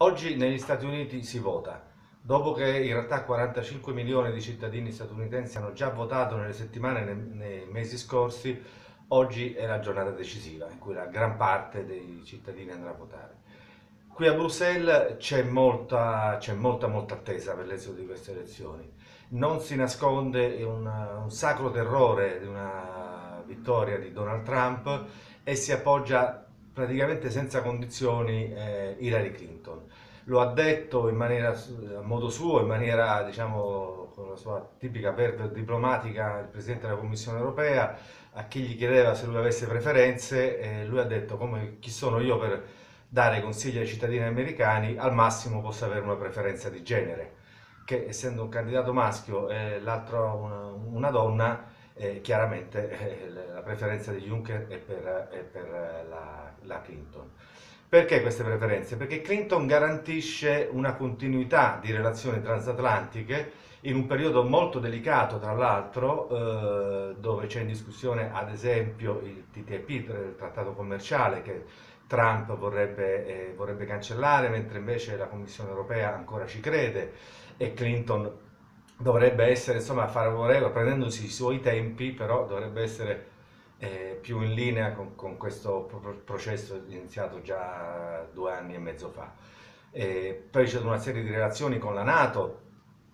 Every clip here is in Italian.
Oggi negli Stati Uniti si vota. Dopo che in realtà 45 milioni di cittadini statunitensi hanno già votato nelle settimane e nei mesi scorsi, oggi è la giornata decisiva in cui la gran parte dei cittadini andrà a votare. Qui a Bruxelles c'è molta, molta, molta attesa per l'esito di queste elezioni. Non si nasconde un, un sacro terrore di una vittoria di Donald Trump e si appoggia praticamente senza condizioni eh, Hillary Clinton. Lo ha detto in maniera, a modo suo, in maniera diciamo con la sua tipica verve diplomatica, il Presidente della Commissione Europea, a chi gli chiedeva se lui avesse preferenze, eh, lui ha detto come chi sono io per dare consigli ai cittadini americani, al massimo posso avere una preferenza di genere, che essendo un candidato maschio e l'altro una, una donna, eh, chiaramente eh, la preferenza di Juncker è per, è per la, la, Clinton. Perché queste preferenze? Perché Clinton garantisce una continuità di relazioni transatlantiche in un periodo molto delicato, tra l'altro, eh, dove c'è in discussione ad esempio il TTIP, il trattato commerciale che Trump vorrebbe, eh, vorrebbe cancellare, mentre invece la Commissione europea ancora ci crede e Clinton dovrebbe essere insomma favorevole, prendendosi i suoi tempi, però dovrebbe essere eh, più in linea con, con questo processo iniziato già due anni e mezzo fa. E poi c'è una serie di relazioni con la Nato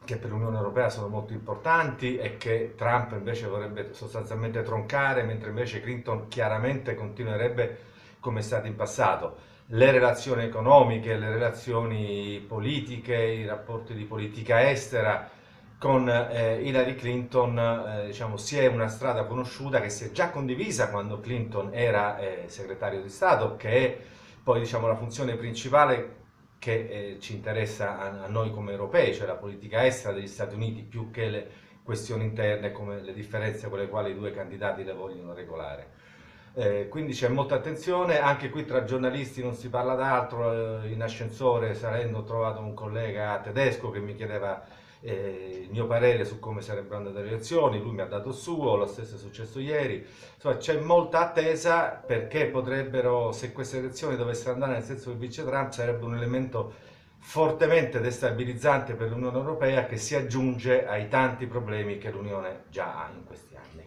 che per l'Unione Europea sono molto importanti e che Trump invece vorrebbe sostanzialmente troncare, mentre invece Clinton chiaramente continuerebbe come è stato in passato. Le relazioni economiche, le relazioni politiche, i rapporti di politica estera, con eh, Hillary Clinton eh, diciamo, si è una strada conosciuta che si è già condivisa quando Clinton era eh, segretario di Stato, che è poi diciamo, la funzione principale che eh, ci interessa a, a, noi come europei, cioè la politica estera degli Stati Uniti più che le questioni interne come le differenze con le quali i due candidati le vogliono regolare. Eh, quindi c'è molta attenzione, anche qui tra giornalisti non si parla d'altro, eh, in ascensore salendo ho trovato un collega tedesco che mi chiedeva eh, il mio parere su come sarebbero andate le elezioni, lui mi ha dato il suo, lo stesso è successo ieri, insomma c'è molta attesa perché potrebbero, se queste elezioni dovessero andare nel senso che vince Trump, sarebbe un elemento fortemente destabilizzante per l'Unione Europea che si aggiunge ai tanti problemi che l'Unione già ha in questi anni.